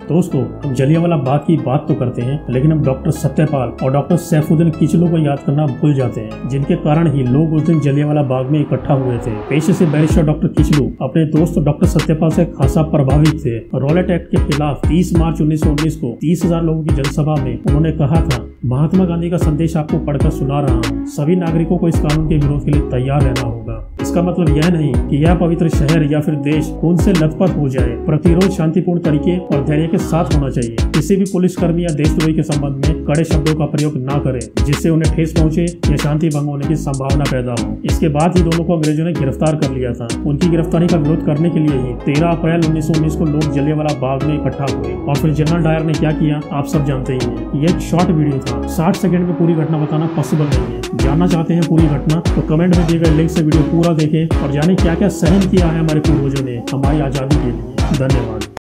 दोस्तों, हम जलियांवाला बाग की बात तो करते हैं, लेकिन हम डॉक्टर सत्यपाल और डॉक्टर सैफुद्दीन किचलू को याद करना भूल जाते हैं, जिनके कारण ही लोग उस दिन जलियांवाला बाग में इकट्ठा हुए थे। पेशे से बैरिस्टर डॉक्टर किचलू, अपने दोस्त डॉक्टर सत्यपाल से खासा प्रभावित थे। रॉलेट एक्ट के खिलाफ 30 मार्च 1919 को तीस हज़ार लोगों की जनसभा में उन्होंने कहा था, महात्मा गांधी का संदेश आपको पढ़कर सुना रहा हूँ। सभी नागरिकों को इस कानून के विरोध के लिए तैयार रहना होगा। इसका मतलब यह नहीं कि यह पवित्र शहर या फिर देश खून से लथपथ हो जाए। प्रतिरोध शांतिपूर्ण तरीके और धैर्य के साथ होना चाहिए। किसी भी पुलिसकर्मी या देशद्रोही के संबंध में कड़े शब्दों का प्रयोग न करें, जिससे उन्हें ठेस पहुँचे या शांति भंग होने की संभावना पैदा हो। इसके बाद ही दोनों को अंग्रेज़ों ने गिरफ़्तार कर लिया था। उनकी गिरफ्तारी का विरोध करने के लिए ही तेरह अप्रैल उन्नीस सौ उन्नीस को लोग जलियांवाला बाग में इकट्ठा हुए और फिर जनरल डायर ने क्या किया, आप सब जानते ही हैं। ये एक शॉर्ट वीडियो था। साठ सेकंड में पूरी घटना बताना पॉसिबल नहीं है। जानना चाहते हैं पूरी घटना तो कमेंट में दिए गए लिंक से वीडियो पूरा देखें और जाने क्या क्या सहन किया है हमारे पूर्वजों ने हमारी आज़ादी के लिए। धन्यवाद।